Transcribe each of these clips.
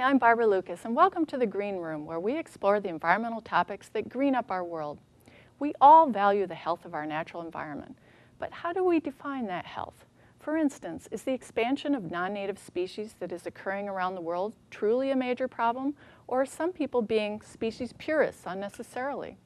Hi, I'm Barbara Lucas, and welcome to the Green Room, where we explore the environmental topics that green up our world. We all value the health of our natural environment, but how do we define that health? For instance, is the expansion of non-native species that is occurring around the world truly a major problem, or are some people being species purists unnecessarily?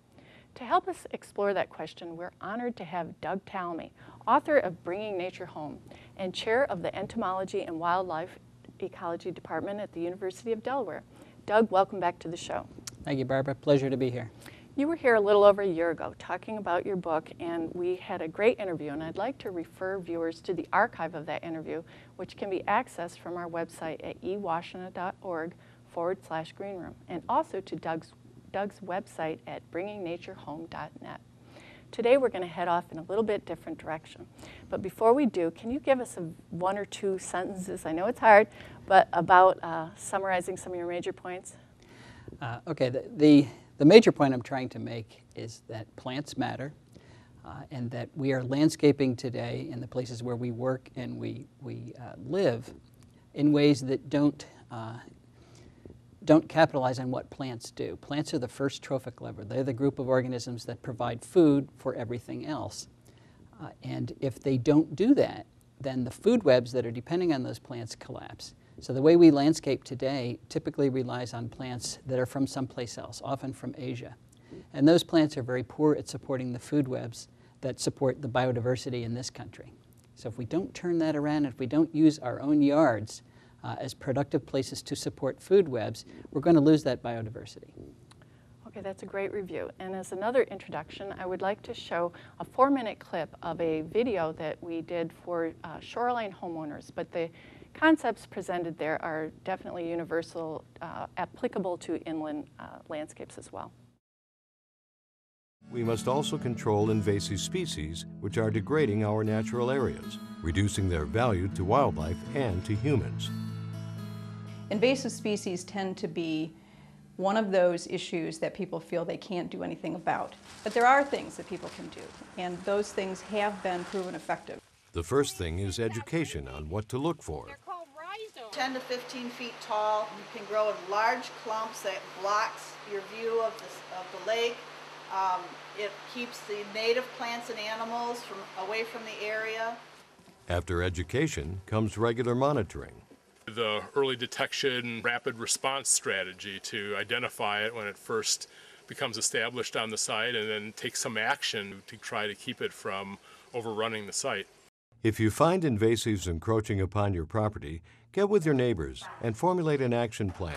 To help us explore that question, we're honored to have Doug Tallamy, author of Bringing Nature Home and chair of the Entomology and Wildlife Ecology Department at the University of Delaware. Doug, welcome back to the show. Thank you, Barbara. Pleasure to be here. You were here a little over a year ago talking about your book, and we had a great interview. And I'd like to refer viewers to the archive of that interview, which can be accessed from our website at ewashtenaw.org forward slash greenroom, and also to Doug's, Doug's website at bringingnatureHome.net. Today we're going to head off in a little bit different direction. But before we do, can you give us one or two sentences, I know it's hard, but about uh, summarizing some of your major points? Uh, okay, the, the, the, major point I'm trying to make is that plants matter uh, and that we are landscaping today in the places where we work and we, we uh, live in ways that don't uh, don't capitalize on what plants do. Plants are the first trophic level. They're the group of organisms that provide food for everything else. Uh, and if they don't do that, then the food webs that are depending on those plants collapse. So the way we landscape today typically relies on plants that are from someplace else, often from Asia. And those plants are very poor at supporting the food webs that support the biodiversity in this country. So if we don't turn that around, if we don't use our own yards uh, as productive places to support food webs, we're going to lose that biodiversity. Okay, that's a great review. And as another introduction, I would like to show a four minute clip of a video that we did for uh, shoreline homeowners. But the concepts presented there are definitely universal, uh, applicable to inland uh, landscapes as well. We must also control invasive species which are degrading our natural areas, reducing their value to wildlife and to humans. Invasive species tend to be one of those issues that people feel they can't do anything about. But there are things that people can do, and those things have been proven effective. The first thing is education on what to look for. 10 to 15 feet tall, you can grow in large clumps that blocks your view of the, of the lake. Um, it keeps the native plants and animals from away from the area. After education comes regular monitoring the early detection rapid response strategy to identify it when it first becomes established on the site and then take some action to try to keep it from overrunning the site. If you find invasives encroaching upon your property, get with your neighbors and formulate an action plan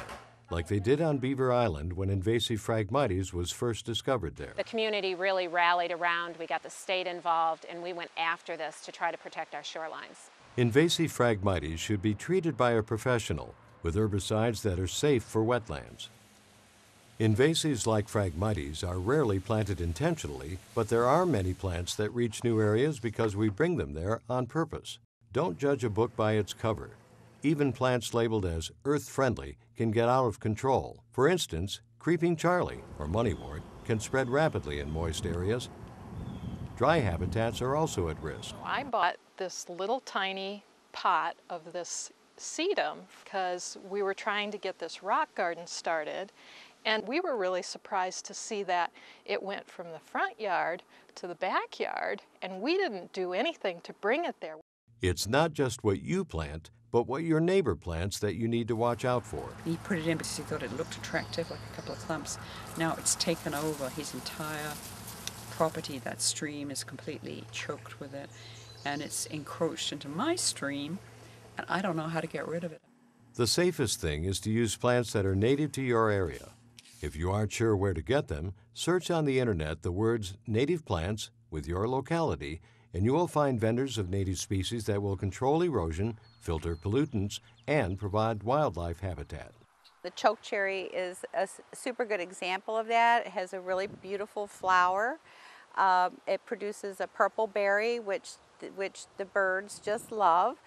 like they did on Beaver Island when invasive Phragmites was first discovered there. The community really rallied around, we got the state involved, and we went after this to try to protect our shorelines. Invasive Phragmites should be treated by a professional with herbicides that are safe for wetlands. Invasives like Phragmites are rarely planted intentionally, but there are many plants that reach new areas because we bring them there on purpose. Don't judge a book by its cover. Even plants labeled as earth-friendly can get out of control. For instance, Creeping Charlie, or moneywort, can spread rapidly in moist areas. Dry habitats are also at risk. I bought this little tiny pot of this sedum because we were trying to get this rock garden started and we were really surprised to see that it went from the front yard to the backyard and we didn't do anything to bring it there. It's not just what you plant, but what your neighbor plants that you need to watch out for. He put it in because he thought it looked attractive, like a couple of clumps. Now it's taken over his entire property. That stream is completely choked with it and it's encroached into my stream, and I don't know how to get rid of it. The safest thing is to use plants that are native to your area. If you aren't sure where to get them, search on the internet the words native plants with your locality, and you will find vendors of native species that will control erosion, filter pollutants, and provide wildlife habitat. The chokecherry is a super good example of that. It has a really beautiful flower. Um, it produces a purple berry, which which the birds just love.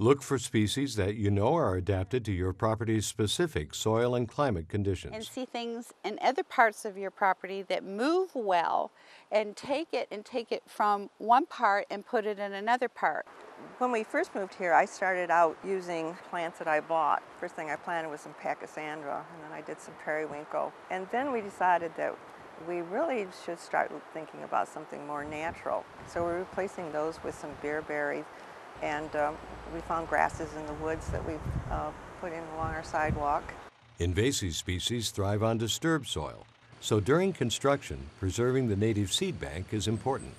Look for species that you know are adapted to your property's specific soil and climate conditions. And see things in other parts of your property that move well and take it and take it from one part and put it in another part. When we first moved here, I started out using plants that I bought. First thing I planted was some Pachysandra, and then I did some periwinkle. And then we decided that we really should start thinking about something more natural. So we're replacing those with some bearberry, and um, we found grasses in the woods that we've uh, put in along our sidewalk. Invasive species thrive on disturbed soil, so during construction, preserving the native seed bank is important.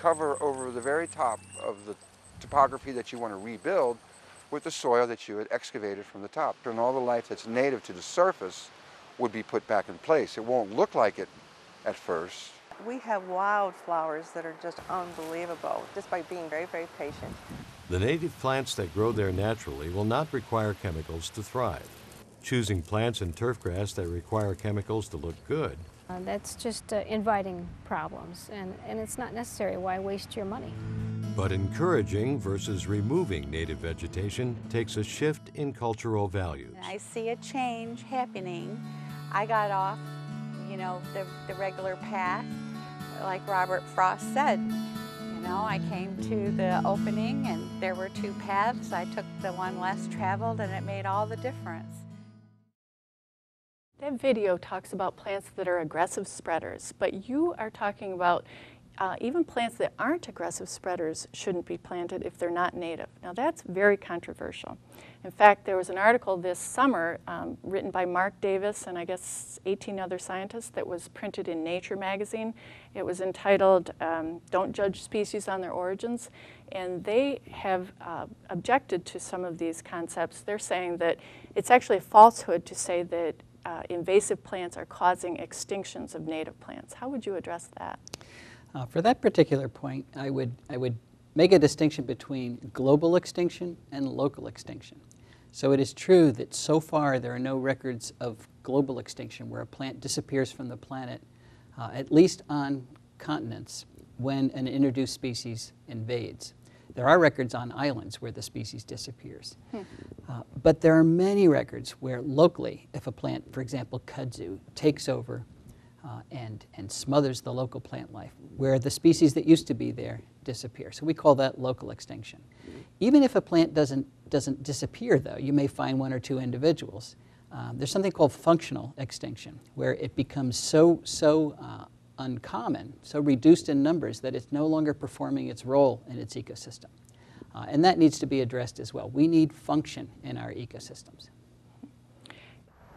Cover over the very top of the topography that you want to rebuild with the soil that you had excavated from the top. And all the life that's native to the surface would be put back in place. It won't look like it at first. We have wildflowers that are just unbelievable, just by being very, very patient. The native plants that grow there naturally will not require chemicals to thrive. Choosing plants and turfgrass that require chemicals to look good uh, that's just uh, inviting problems, and, and it's not necessary. Why waste your money? But encouraging versus removing native vegetation takes a shift in cultural values. I see a change happening. I got off, you know, the, the regular path, like Robert Frost said. You know, I came to the opening and there were two paths. I took the one less traveled and it made all the difference. That video talks about plants that are aggressive spreaders, but you are talking about uh, even plants that aren't aggressive spreaders shouldn't be planted if they're not native. Now that's very controversial. In fact, there was an article this summer um, written by Mark Davis and I guess 18 other scientists that was printed in Nature magazine. It was entitled um, Don't Judge Species on Their Origins. And they have uh, objected to some of these concepts. They're saying that it's actually a falsehood to say that uh, invasive plants are causing extinctions of native plants. How would you address that? Uh, for that particular point, I would, I would make a distinction between global extinction and local extinction. So it is true that so far there are no records of global extinction where a plant disappears from the planet, uh, at least on continents, when an introduced species invades. There are records on islands where the species disappears. Hmm. Uh, but there are many records where locally, if a plant, for example, kudzu, takes over uh, and, and smothers the local plant life, where the species that used to be there disappear. So we call that local extinction. Even if a plant doesn't, doesn't disappear, though, you may find one or two individuals. Um, there's something called functional extinction, where it becomes so, so uh, uncommon, so reduced in numbers that it's no longer performing its role in its ecosystem. Uh, and that needs to be addressed as well. We need function in our ecosystems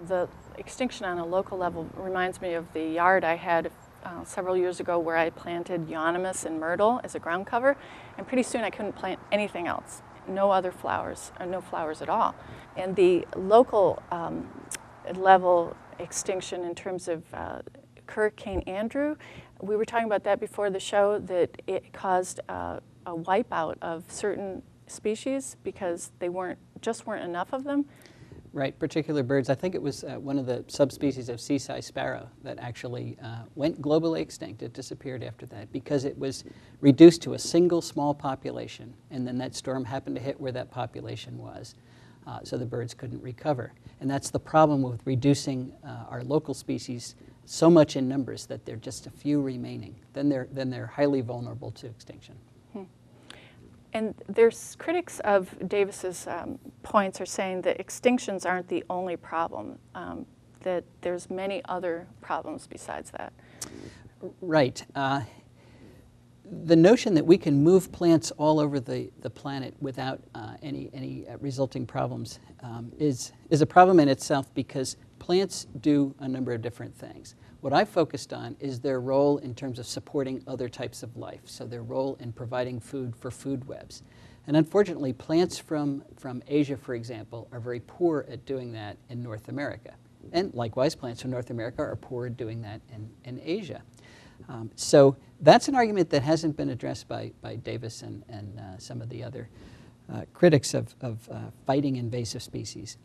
the extinction on a local level reminds me of the yard I had uh, several years ago where I planted euonymus and myrtle as a ground cover, and pretty soon I couldn't plant anything else. No other flowers, or uh, no flowers at all. And the local um, level extinction in terms of uh, Hurricane Andrew, we were talking about that before the show, that it caused uh, a wipeout of certain species because they weren't just weren't enough of them. Right, particular birds. I think it was uh, one of the subspecies of seaside sparrow that actually uh, went globally extinct. It disappeared after that because it was reduced to a single small population, and then that storm happened to hit where that population was. Uh, so the birds couldn't recover. And that's the problem with reducing uh, our local species so much in numbers that there are just a few remaining. Then they're, then they're highly vulnerable to extinction. And there's critics of Davis's um, points are saying that extinctions aren't the only problem, um, that there's many other problems besides that. Right. Uh, the notion that we can move plants all over the, the planet without uh, any, any resulting problems um, is, is a problem in itself because plants do a number of different things. What I focused on is their role in terms of supporting other types of life, so their role in providing food for food webs. And unfortunately, plants from, from Asia, for example, are very poor at doing that in North America. And likewise, plants from North America are poor at doing that in, in Asia. Um, so that's an argument that hasn't been addressed by, by Davis and, and uh, some of the other uh, critics of, of uh, fighting invasive species.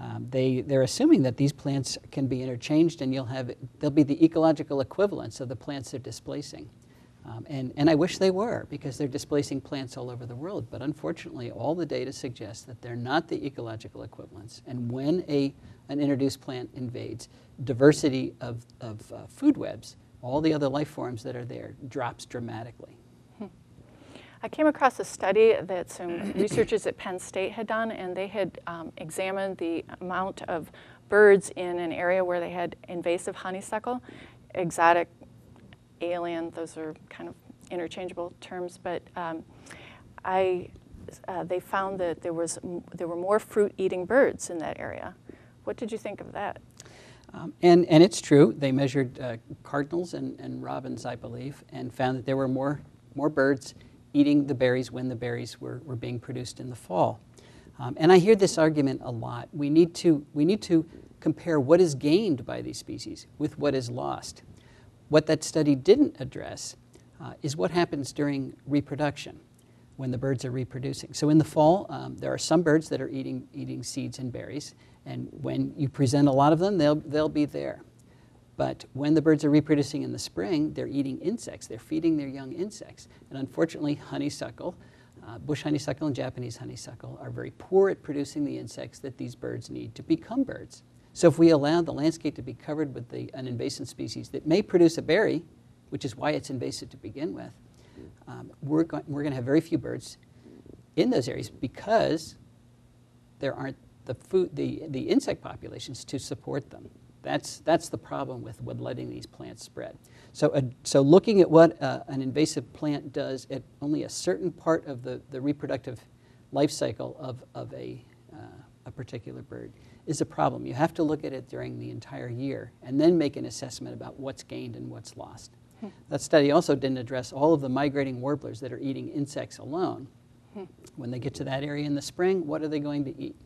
Um, they, they're assuming that these plants can be interchanged and you'll have, they'll be the ecological equivalents of the plants they're displacing. Um, and, and I wish they were because they're displacing plants all over the world. But unfortunately, all the data suggests that they're not the ecological equivalents. And when a, an introduced plant invades, diversity of, of uh, food webs, all the other life forms that are there, drops dramatically. I came across a study that some researchers at Penn State had done, and they had um, examined the amount of birds in an area where they had invasive honeysuckle, exotic, alien, those are kind of interchangeable terms, but um, I, uh, they found that there, was, there were more fruit-eating birds in that area. What did you think of that? Um, and, and it's true. They measured uh, cardinals and, and robins, I believe, and found that there were more, more birds eating the berries when the berries were, were being produced in the fall. Um, and I hear this argument a lot. We need, to, we need to compare what is gained by these species with what is lost. What that study didn't address uh, is what happens during reproduction when the birds are reproducing. So in the fall, um, there are some birds that are eating, eating seeds and berries, and when you present a lot of them, they'll, they'll be there. But when the birds are reproducing in the spring, they're eating insects. They're feeding their young insects. And unfortunately, honeysuckle, uh, bush honeysuckle and Japanese honeysuckle are very poor at producing the insects that these birds need to become birds. So if we allow the landscape to be covered with the, an invasive species that may produce a berry, which is why it's invasive to begin with, um, we're, we're going to have very few birds in those areas because there aren't the, food, the, the insect populations to support them. That's, that's the problem with, with letting these plants spread. So, uh, so looking at what uh, an invasive plant does at only a certain part of the, the reproductive life cycle of, of a, uh, a particular bird is a problem. You have to look at it during the entire year and then make an assessment about what's gained and what's lost. Hmm. That study also didn't address all of the migrating warblers that are eating insects alone. Hmm. When they get to that area in the spring, what are they going to eat?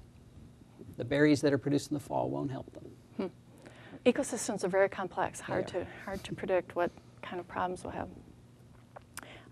The berries that are produced in the fall won't help them. Hmm. Ecosystems are very complex, hard to, hard to predict what kind of problems we'll have.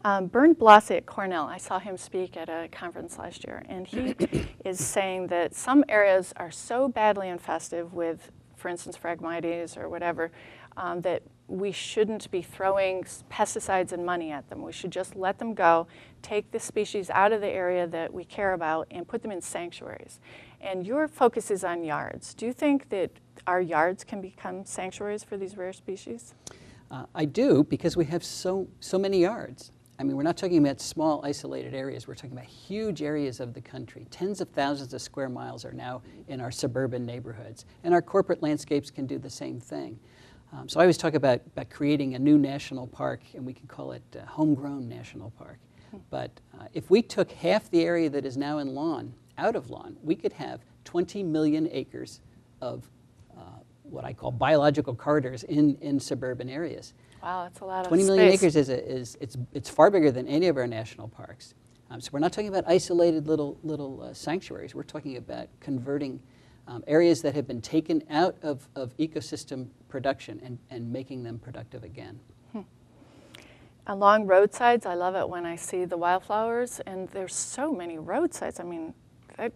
Um, Bernd Blossey at Cornell, I saw him speak at a conference last year, and he is saying that some areas are so badly infested with, for instance, Phragmites or whatever, um, that we shouldn't be throwing pesticides and money at them. We should just let them go, take the species out of the area that we care about, and put them in sanctuaries. And your focus is on yards. Do you think that our yards can become sanctuaries for these rare species? Uh, I do, because we have so, so many yards. I mean, we're not talking about small isolated areas. We're talking about huge areas of the country. Tens of thousands of square miles are now in our suburban neighborhoods. And our corporate landscapes can do the same thing. Um, so I always talk about, about creating a new national park, and we can call it uh, homegrown national park. But uh, if we took half the area that is now in lawn out of lawn, we could have 20 million acres of what I call biological corridors in, in suburban areas. Wow, that's a lot 20 of 20 million acres is, a, is it's, it's far bigger than any of our national parks. Um, so we're not talking about isolated little, little uh, sanctuaries. We're talking about converting um, areas that have been taken out of, of ecosystem production and, and making them productive again. Hmm. Along roadsides, I love it when I see the wildflowers, and there's so many roadsides. I mean, I,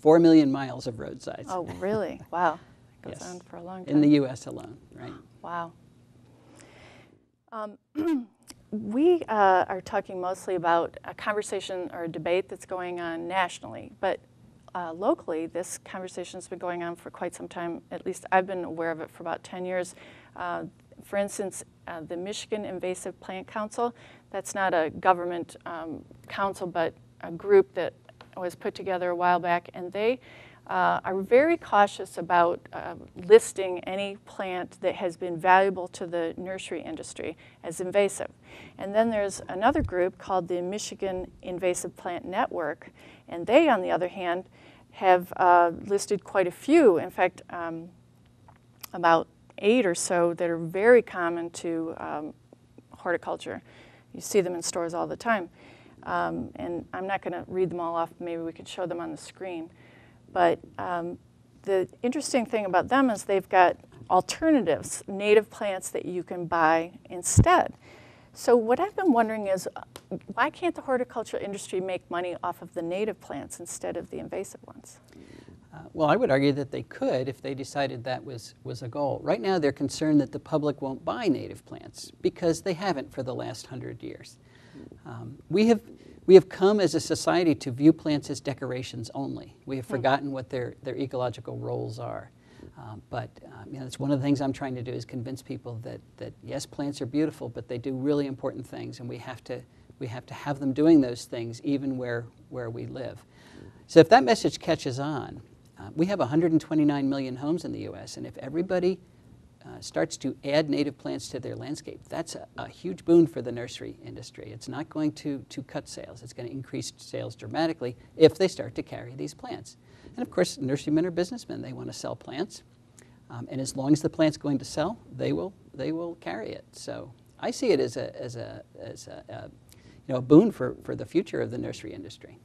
four million miles of roadsides. Oh, really? wow. Goes yes. on for a long time. In the U.S. alone, right? Wow. Um, we uh, are talking mostly about a conversation or a debate that's going on nationally, but uh, locally, this conversation has been going on for quite some time. At least I've been aware of it for about 10 years. Uh, for instance, uh, the Michigan Invasive Plant Council, that's not a government um, council, but a group that was put together a while back, and they uh, are very cautious about uh, listing any plant that has been valuable to the nursery industry as invasive. And then there's another group called the Michigan Invasive Plant Network, and they, on the other hand, have uh, listed quite a few, in fact, um, about eight or so that are very common to um, horticulture. You see them in stores all the time. Um, and I'm not going to read them all off, maybe we could show them on the screen. But um, the interesting thing about them is they've got alternatives, native plants that you can buy instead. So what I've been wondering is, why can't the horticultural industry make money off of the native plants instead of the invasive ones? Uh, well, I would argue that they could if they decided that was, was a goal. Right now, they're concerned that the public won't buy native plants because they haven't for the last hundred years. Um, we have we have come as a society to view plants as decorations only. We have hmm. forgotten what their, their ecological roles are. Um, but um, you know, it's one of the things I'm trying to do is convince people that, that yes, plants are beautiful, but they do really important things, and we have to We have to have them doing those things even where, where we live. So if that message catches on, uh, we have 129 million homes in the U.S., and if everybody uh, starts to add native plants to their landscape, that's a, a, huge boon for the nursery industry. It's not going to, to cut sales. It's going to increase sales dramatically if they start to carry these plants. And of course, nurserymen are businessmen. They want to sell plants. Um, and as long as the plant's going to sell, they will, they will carry it. So I see it as a, as a, as a, a you know, a boon for, for the future of the nursery industry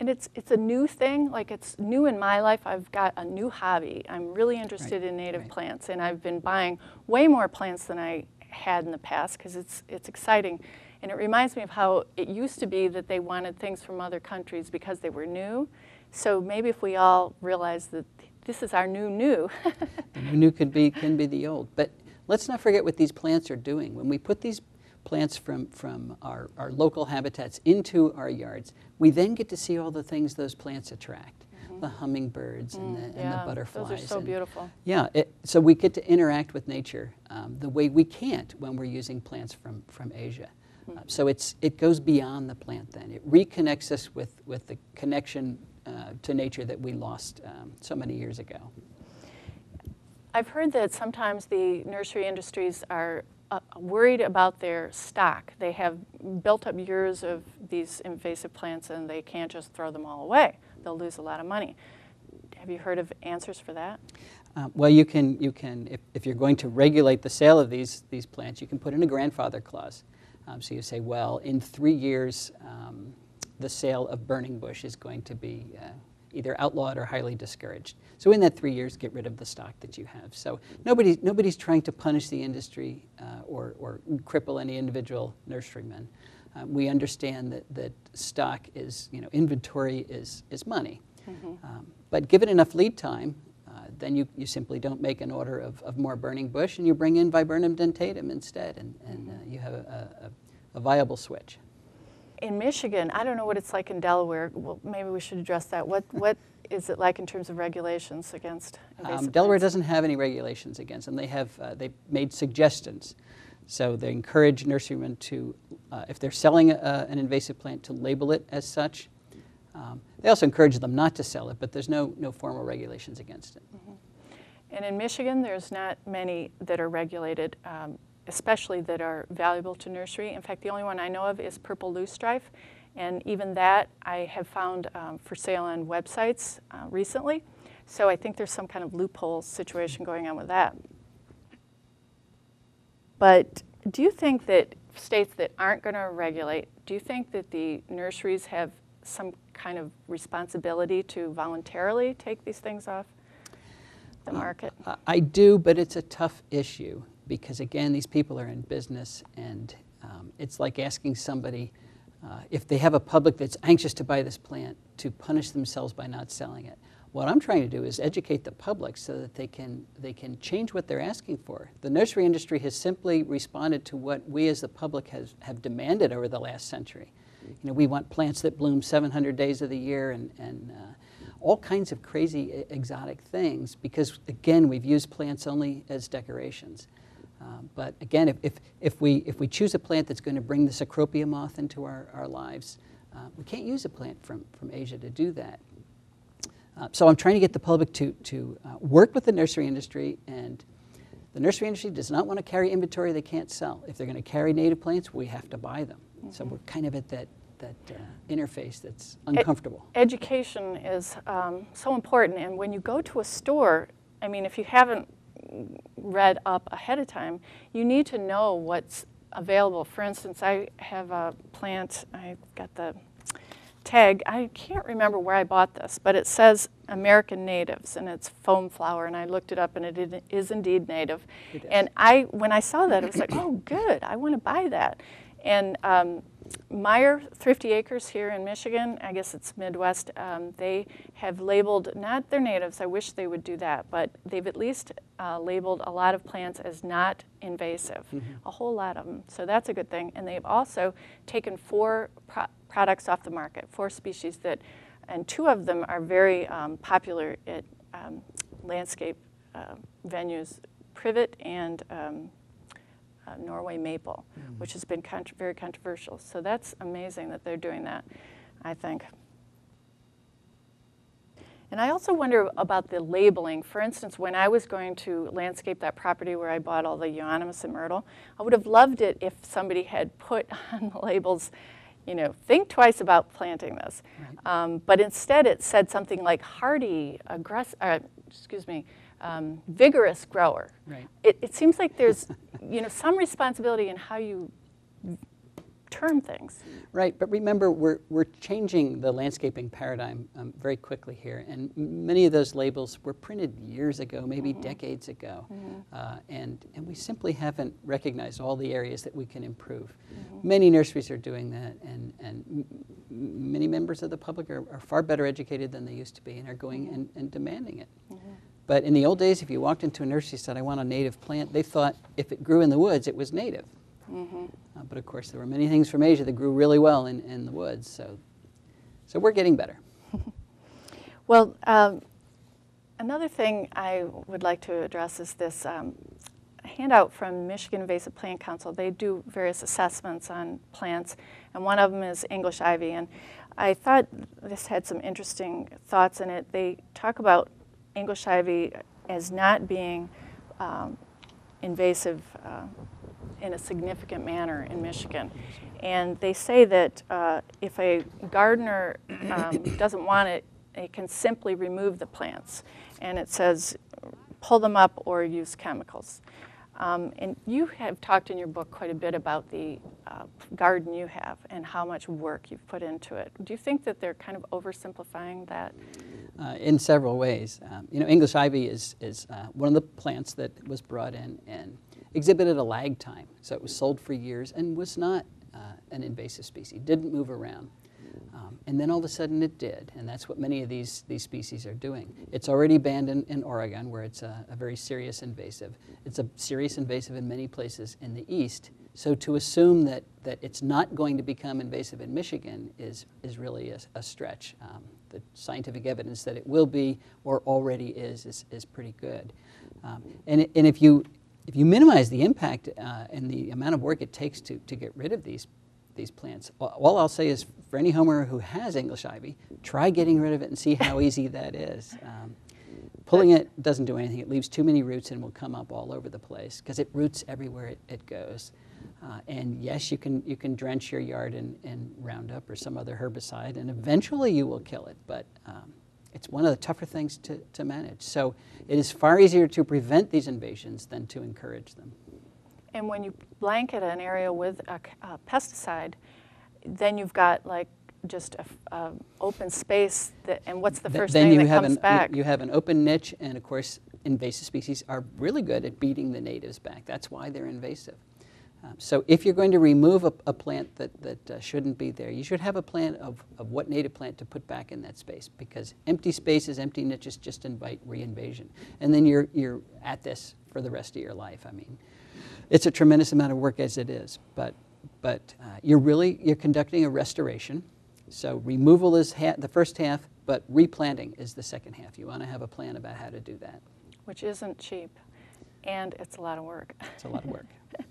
and it's it's a new thing. Like it's new in my life. I've got a new hobby. I'm really interested right. in native right. plants and i've been buying way more plants than i had in the past because it's it's exciting. And it reminds me of how it used to be that they wanted things from other countries because they were new. So maybe if we all realize that this is our new new. The new new can be can be the old. But let's not forget what these plants are doing. When we put these plants from, from our, our local habitats into our yards, we then get to see all the things those plants attract. Mm-hmm. The hummingbirds and, the, mm, and the butterflies. Those are so and, beautiful. Yeah, it, so we get to interact with nature um, the way we can't when we're using plants from, from Asia. Mm-hmm. Uh, so it's, it goes beyond the plant then. It reconnects us with, with the connection uh, to nature that we lost um, so many years ago. I've heard that sometimes the nursery industries are uh, worried about their stock. They have built up years of these invasive plants and they can't just throw them all away. They'll lose a lot of money. Have you heard of answers for that? Uh, well, you can, you can if, if you're going to regulate the sale of these, these plants, you can put in a grandfather clause. Um, so you say, well, in three years, um, the sale of burning bush is going to be uh, either outlawed or highly discouraged. So in that three years, get rid of the stock that you have. So nobody, nobody's trying to punish the industry uh, or, or cripple any individual nurseryman. Uh, we understand that, that stock is, you know, inventory is, is money. Mm-hmm. Um, but given enough lead time, uh, then you, you simply don't make an order of, of more burning bush and you bring in viburnum dentatum instead, and, and uh, you have a, a, a viable switch in Michigan, I don't know what it's like in Delaware. Well, maybe we should address that. What what is it like in terms of regulations against invasive um, Delaware doesn't have any regulations against them. They have uh, they made suggestions. So they encourage nurserymen to, uh, if they're selling a, an invasive plant, to label it as such. Um, they also encourage them not to sell it, but there's no no formal regulations against it. Mm-hmm. And in Michigan, there's not many that are regulated. Um, especially that are valuable to nursery. In fact, the only one I know of is purple loosestrife, and even that I have found um, for sale on websites uh, recently. So I think there's some kind of loophole situation going on with that. But do you think that states that aren't going to regulate, do you think that the nurseries have some kind of responsibility to voluntarily take these things off the uh, market? Uh, I do, but it's a tough issue because again, these people are in business, and um, it's like asking somebody uh, if they have a public that's anxious to buy this plant to punish themselves by not selling it. What I'm trying to do is educate the public so that they can they can change what they're asking for. The nursery industry has simply responded to what we as the public has have demanded over the last century. You know, we want plants that bloom 700 days of the year and, and uh, all kinds of crazy exotic things because again we've used plants only as decorations. Um, but again, if, if, if, we, if we choose a plant that's going to bring the cecropia moth into our, our lives, uh, we can't use a plant from, from Asia to do that. Uh, so I'm trying to get the public to, to uh, work with the nursery industry, and the nursery industry does not want to carry inventory they can't sell. If they're going to carry native plants, we have to buy them. Mm-hmm. So we're kind of at that, that uh, interface that's uncomfortable. Ed- education is um, so important, and when you go to a store, I mean, if you haven't read up ahead of time, you need to know what's available. For instance, I have a plant, I got the tag, I can't remember where I bought this, but it says American natives and it's foam flower and I looked it up and it is indeed native. And I, when I saw that, it was like, oh good, I want to buy that. And um, Meijer Thrifty Acres here in Michigan, I guess it's Midwest, um, they have labeled, not their natives, I wish they would do that, but they've at least uh, labeled a lot of plants as not invasive, mm-hmm. a whole lot of them. So that's a good thing. And they've also taken four pro- products off the market, four species that, and two of them are very um, popular at um, landscape uh, venues, privet and um, uh, Norway maple, which has been contr very controversial. So that's amazing that they're doing that, I think. And I also wonder about the labeling. For instance, when I was going to landscape that property where I bought all the euonymus and myrtle, I would have loved it if somebody had put on the labels, you know, think twice about planting this. Right. Um, but instead it said something like hardy, aggressive, uh, excuse me, um, vigorous grower. Right. It, it seems like there's, you know, some responsibility in how you term things. Right, but remember, we're, we're changing the landscaping paradigm um, very quickly here, and many of those labels were printed years ago, maybe mm -hmm. decades ago, mm -hmm. uh, and, and we simply haven't recognized all the areas that we can improve. Mm -hmm. Many nurseries are doing that, and, and many members of the public are, are, far better educated than they used to be and are going mm-hmm. and, and demanding it. Mm-hmm. But in the old days, if you walked into a nursery and said, I want a native plant, they thought if it grew in the woods, it was native. Mm -hmm. uh, but of course, there were many things from Asia that grew really well in, in the woods. So, so we're getting better. well, um, another thing I would like to address is this um, handout from Michigan Invasive Plant Council. They do various assessments on plants, and one of them is English ivy. And I thought this had some interesting thoughts in it. They talk about English ivy as not being um, invasive uh, in a significant manner in Michigan. And they say that uh, if a gardener um, doesn't want it, it can simply remove the plants. And it says pull them up or use chemicals. Um, and you have talked in your book quite a bit about the uh, garden you have and how much work you've put into it. Do you think that they're kind of oversimplifying that? Uh, in several ways. Um, you know, English ivy is, is uh, one of the plants that was brought in and exhibited a lag time. So it was sold for years and was not uh, an invasive species, didn't move around. Um, and then all of a sudden it did, and that's what many of these, these species are doing. It's already banned in, in Oregon, where it's a, a, very serious invasive. It's a serious invasive in many places in the east. So to assume that, that it's not going to become invasive in Michigan is, is really a, a stretch. Um, the scientific evidence that it will be or already is is, is pretty good. Um, and, and if you if you minimize the impact uh, and the amount of work it takes to, to get rid of these, these plants, all I'll say is for any homeowner who has English ivy, try getting rid of it and see how easy that is. Um, pulling it doesn't do anything. It leaves too many roots and will come up all over the place because it roots everywhere it, it goes. Uh, and yes, you can, you can drench your yard in, in Roundup or some other herbicide, and eventually you will kill it. But um, it's one of the tougher things to, to manage. So it is far easier to prevent these invasions than to encourage them. And when you blanket an area with a, a pesticide, then you've got like just a, a open space. That, and what's the first then thing that comes an, back? You have an open niche, and of course, invasive species are really good at beating the natives back. That's why they're invasive. Um, so if you're going to remove a, a plant that, that uh, shouldn't be there, you should have a plan of, of what native plant to put back in that space because empty spaces, empty niches just invite reinvasion. And then you're, you're at this for the rest of your life. I mean, it's a tremendous amount of work as it is, but, but uh, you're really, you're conducting a restoration. So removal is the first half, but replanting is the second half. You want to have a plan about how to do that. Which isn't cheap, and it's a lot of work. It's a lot of work.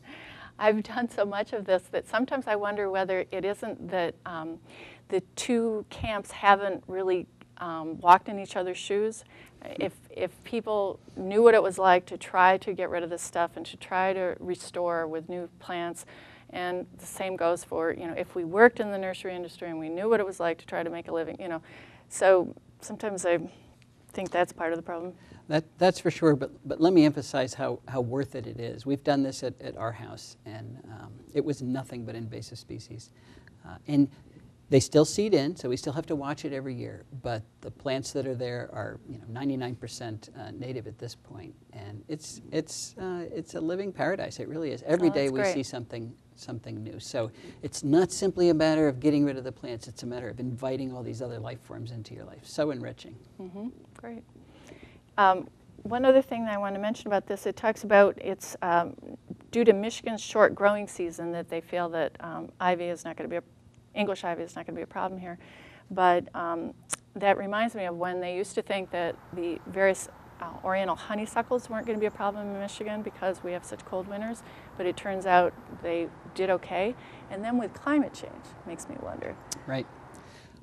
I've done so much of this that sometimes I wonder whether it isn't that um, the two camps haven't really um, walked in each other's shoes. If, if people knew what it was like to try to get rid of this stuff and to try to restore with new plants, and the same goes for, you know, if we worked in the nursery industry and we knew what it was like to try to make a living, you know. So sometimes I think that's part of the problem. That, that's for sure, but, but let me emphasize how, how worth it it is. We've done this at, at our house, and um, it was nothing but invasive species. Uh, and they still seed in, so we still have to watch it every year, but the plants that are there are you know, 99% uh, native at this point, and it's, it's, uh, it's a living paradise, it really is. Every oh, day we great. see something, something new. So it's not simply a matter of getting rid of the plants, it's a matter of inviting all these other life forms into your life. So enriching. Mm -hmm. Great. Um, one other thing that I want to mention about this, it talks about it's um, due to Michigan's short growing season that they feel that um, ivy is not going to be, a, English ivy is not going to be a problem here. But um, that reminds me of when they used to think that the various uh, oriental honeysuckles weren't going to be a problem in Michigan because we have such cold winters, but it turns out they did okay. And then with climate change, makes me wonder. Right.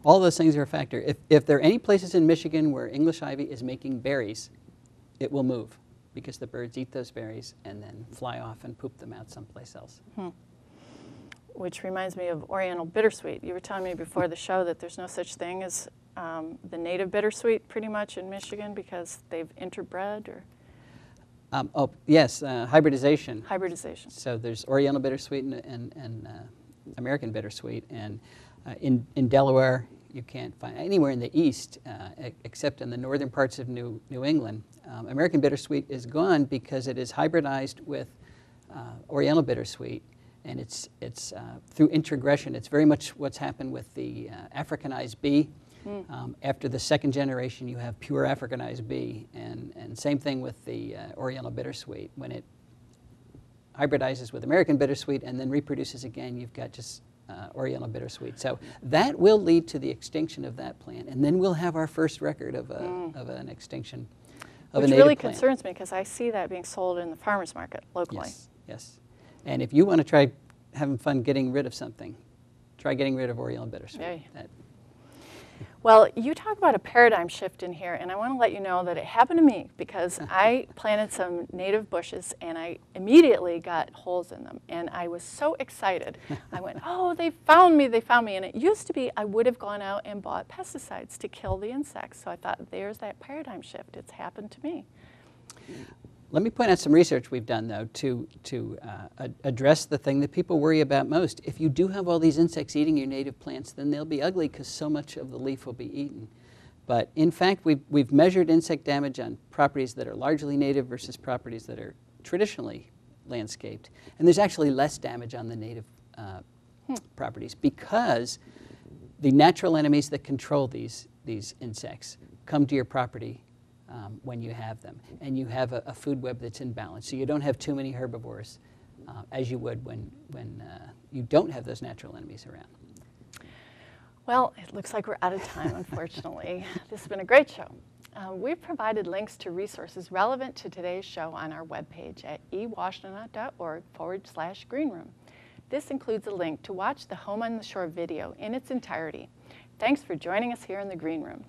All those things are a factor. If, if there are any places in Michigan where English ivy is making berries, it will move because the birds eat those berries and then fly off and poop them out someplace else. Hmm. Which reminds me of Oriental bittersweet. You were telling me before the show that there's no such thing as um, the native bittersweet pretty much in Michigan because they've interbred or Um, oh, yes, uh, hybridization. hybridization. So there's Oriental bittersweet and, and, and uh, American bittersweet. And uh, in, in Delaware, you can't find anywhere in the east, uh, except in the northern parts of New, New England. Um, American bittersweet is gone because it is hybridized with uh, Oriental bittersweet. And it's, it's uh, through introgression. It's very much what's happened with the uh, Africanized bee. Mm. Um, after the second generation, you have pure Africanized bee, and, and same thing with the uh, Oriental bittersweet. When it hybridizes with American bittersweet and then reproduces again, you've got just uh, Oriental bittersweet. So that will lead to the extinction of that plant, and then we'll have our first record of, a, Mm. of an extinction of Which really plant. concerns me because I see that being sold in the farmer's market locally. Yes, yes. And if you want to try having fun getting rid of something, try getting rid of Oriental bittersweet. Yay. That- Well, you talk about a paradigm shift in here, and I want to let you know that it happened to me because I planted some native bushes and I immediately got holes in them. And I was so excited. I went, Oh, they found me, they found me. And it used to be I would have gone out and bought pesticides to kill the insects. So I thought, There's that paradigm shift. It's happened to me. Let me point out some research we've done, though, to, to uh, ad- address the thing that people worry about most. If you do have all these insects eating your native plants, then they'll be ugly because so much of the leaf will be eaten. But in fact, we've, we've measured insect damage on properties that are largely native versus properties that are traditionally landscaped. And there's actually less damage on the native uh, properties because the natural enemies that control these, these insects come to your property um, when you have them. And you have a, a food web that's in balance. So you don't have too many herbivores uh, as you would when, when uh, you don't have those natural enemies around. Well, it looks like we're out of time, unfortunately. this has been a great show. Uh, we've provided links to resources relevant to today's show on our webpage at ewashtenaw.org forward slash greenroom. This includes a link to watch the Home on the Shore video in its entirety. Thanks for joining us here in the Green Room.